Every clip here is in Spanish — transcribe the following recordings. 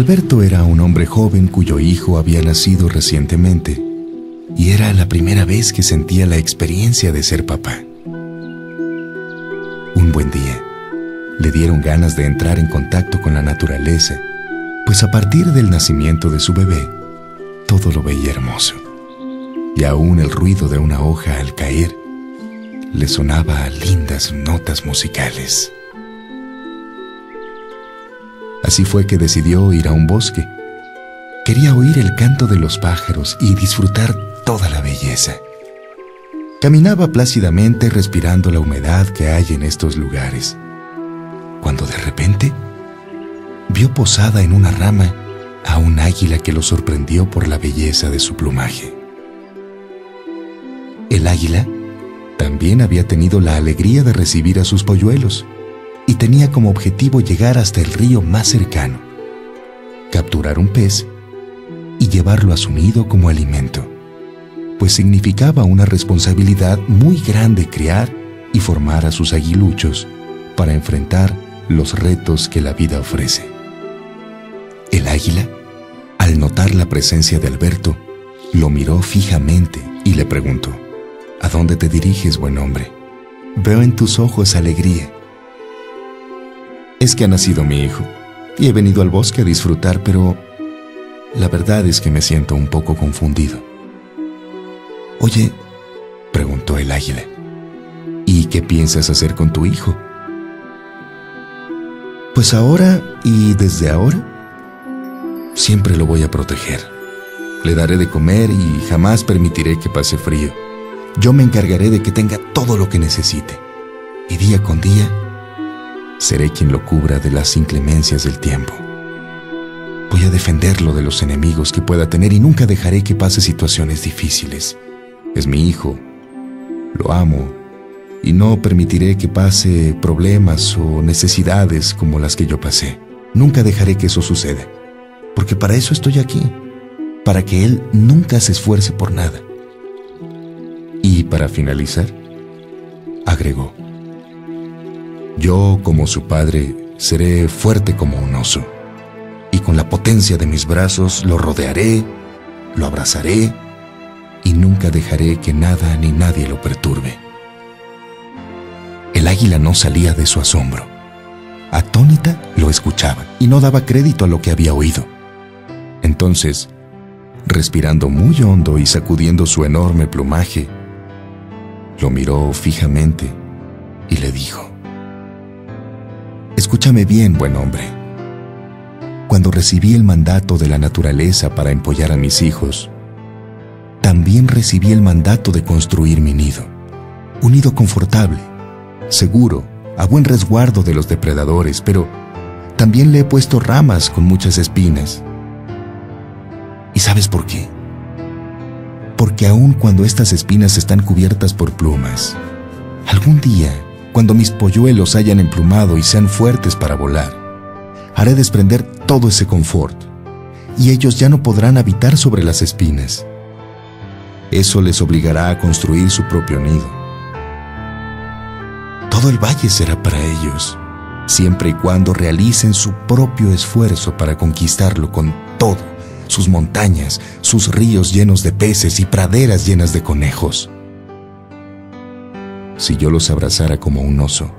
Alberto era un hombre joven cuyo hijo había nacido recientemente y era la primera vez que sentía la experiencia de ser papá. Un buen día, le dieron ganas de entrar en contacto con la naturaleza, pues a partir del nacimiento de su bebé, todo lo veía hermoso. Y aún el ruido de una hoja al caer le sonaba a lindas notas musicales. Así fue que decidió ir a un bosque. Quería oír el canto de los pájaros y disfrutar toda la belleza. Caminaba plácidamente respirando la humedad que hay en estos lugares, cuando de repente vio posada en una rama a un águila que lo sorprendió por la belleza de su plumaje. El águila también había tenido la alegría de recibir a sus polluelos y tenía como objetivo llegar hasta el río más cercano, capturar un pez y llevarlo a su nido como alimento, pues significaba una responsabilidad muy grande criar y formar a sus aguiluchos para enfrentar los retos que la vida ofrece. El águila, al notar la presencia de Alberto, lo miró fijamente y le preguntó, ¿A dónde te diriges, buen hombre? Veo en tus ojos alegría. Es que ha nacido mi hijo y he venido al bosque a disfrutar, pero la verdad es que me siento un poco confundido. Oye, preguntó el águila, ¿y qué piensas hacer con tu hijo? Pues ahora y desde ahora, siempre lo voy a proteger. Le daré de comer y jamás permitiré que pase frío. Yo me encargaré de que tenga todo lo que necesite. Y día con día, seré quien lo cubra de las inclemencias del tiempo. Voy a defenderlo de los enemigos que pueda tener y nunca dejaré que pase situaciones difíciles. Es mi hijo, lo amo y no permitiré que pase problemas o necesidades como las que yo pasé. Nunca dejaré que eso suceda, porque para eso estoy aquí, para que él nunca se esfuerce por nada. Y para finalizar, agregó, yo como su padre seré fuerte como un oso, y con la potencia de mis brazos lo rodearé, lo abrazaré, y nunca dejaré que nada ni nadie lo perturbe. El águila no salía de su asombro. Atónita lo escuchaba y no daba crédito a lo que había oído. Entonces, respirando muy hondo y sacudiendo su enorme plumaje, lo miró fijamente y le dijo, Escúchame bien, buen hombre. Cuando recibí el mandato de la naturaleza para empollar a mis hijos, también recibí el mandato de construir mi nido, un nido confortable, seguro, a buen resguardo de los depredadores, pero también le he puesto ramas con muchas espinas. ¿Y sabes por qué? porque aun cuando estas espinas están cubiertas por plumas, algún día, cuando mis polluelos hayan emplumado y sean fuertes para volar, haré desprender todo ese confort, y ellos ya no podrán habitar sobre las espinas. Eso les obligará a construir su propio nido. Todo el valle será para ellos, siempre y cuando realicen su propio esfuerzo para conquistarlo con todo sus montañas, sus ríos llenos de peces y praderas llenas de conejos. Si yo los abrazara como un oso,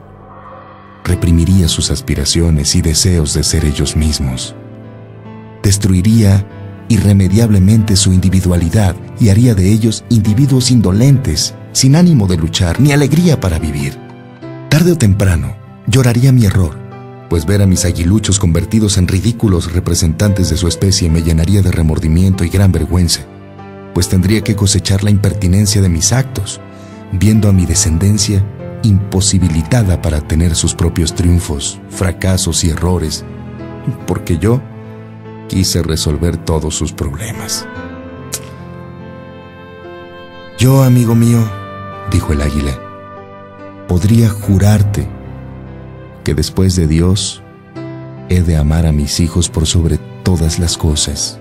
reprimiría sus aspiraciones y deseos de ser ellos mismos. Destruiría irremediablemente su individualidad y haría de ellos individuos indolentes, sin ánimo de luchar ni alegría para vivir. Tarde o temprano, lloraría mi error pues ver a mis aguiluchos convertidos en ridículos representantes de su especie me llenaría de remordimiento y gran vergüenza, pues tendría que cosechar la impertinencia de mis actos, viendo a mi descendencia imposibilitada para tener sus propios triunfos, fracasos y errores, porque yo quise resolver todos sus problemas. Yo, amigo mío, dijo el águila, podría jurarte que después de Dios he de amar a mis hijos por sobre todas las cosas.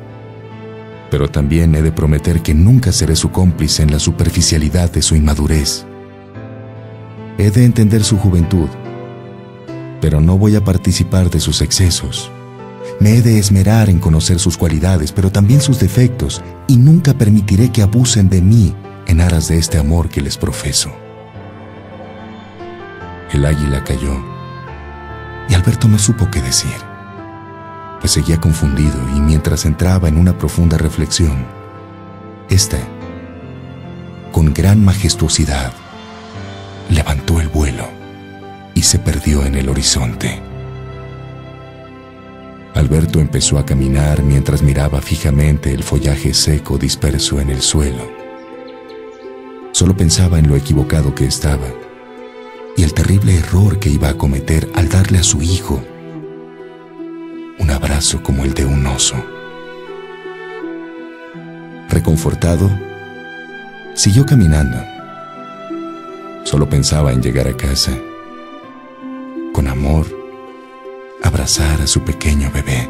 Pero también he de prometer que nunca seré su cómplice en la superficialidad de su inmadurez. He de entender su juventud, pero no voy a participar de sus excesos, Me he de esmerar en conocer sus cualidades, pero también sus defectos, y nunca permitiré que abusen de mí en aras de este amor que les profeso. El águila cayó, y Alberto no supo qué decir, pues seguía confundido y mientras entraba en una profunda reflexión, ésta, con gran majestuosidad, levantó el vuelo y se perdió en el horizonte. Alberto empezó a caminar mientras miraba fijamente el follaje seco disperso en el suelo. Solo pensaba en lo equivocado que estaba y el terrible error que iba a cometer al darle a su hijo como el de un oso. Reconfortado, siguió caminando. Solo pensaba en llegar a casa, con amor, abrazar a su pequeño bebé,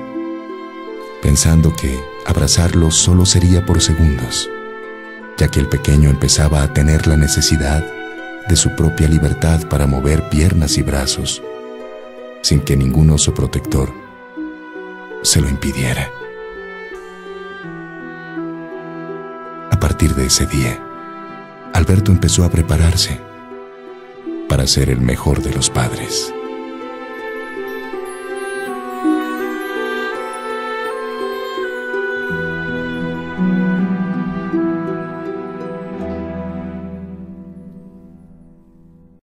pensando que abrazarlo solo sería por segundos, ya que el pequeño empezaba a tener la necesidad de su propia libertad para mover piernas y brazos, sin que ningún oso protector se lo impidiera. A partir de ese día, Alberto empezó a prepararse para ser el mejor de los padres.